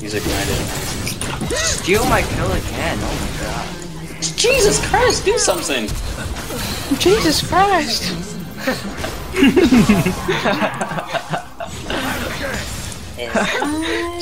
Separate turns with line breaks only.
He's ignited.
Steal my kill again. Oh my god.
Jesus Christ, do something!
Jesus Christ!